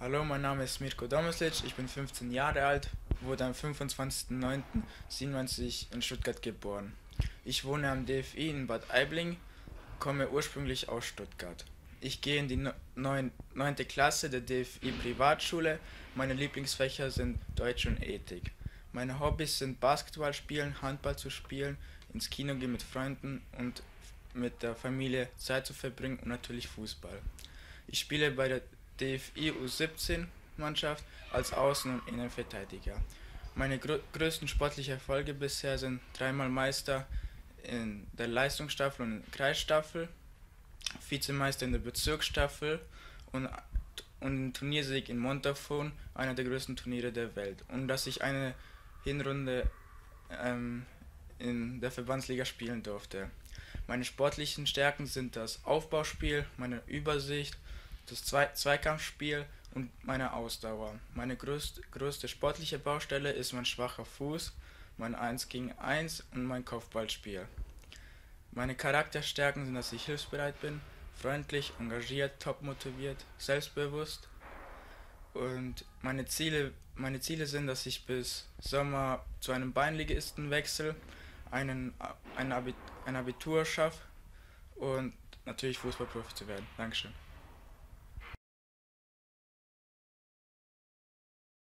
Hallo, mein Name ist Mirko Domeslic, ich bin 15 Jahre alt, wurde am 25.09.97 in Stuttgart geboren. Ich wohne am DFI in Bad Aibling, komme ursprünglich aus Stuttgart. Ich gehe in die 9. Klasse der DFI Privatschule. Meine Lieblingsfächer sind Deutsch und Ethik. Meine Hobbys sind Basketball spielen, Handball zu spielen, ins Kino gehen mit Freunden und mit der Familie Zeit zu verbringen und natürlich Fußball. Ich spiele bei der DFI U17 Mannschaft als Außen- und Innenverteidiger. Meine grö größten sportlichen Erfolge bisher sind dreimal Meister in der Leistungsstaffel und Kreisstaffel, Vizemeister in der Bezirksstaffel und, und Turniersieg in Montafon, einer der größten Turniere der Welt. Und dass ich eine Hinrunde ähm, in der Verbandsliga spielen durfte. Meine sportlichen Stärken sind das Aufbauspiel, meine Übersicht, das Zwei Zweikampfspiel und meine Ausdauer. Meine größte, größte sportliche Baustelle ist mein schwacher Fuß, mein 1 gegen 1 und mein Kopfballspiel. Meine Charakterstärken sind, dass ich hilfsbereit bin, freundlich, engagiert, top motiviert, selbstbewusst. Und meine Ziele, meine Ziele sind, dass ich bis Sommer zu einem Beinligisten wechsle, einen, ein, Abitur schaffe und natürlich Fußballprofi zu werden. Dankeschön.